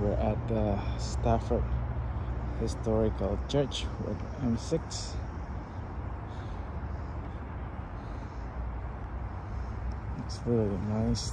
We're at the Stafford Historical Church with M6. It's really nice.